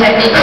Gracias.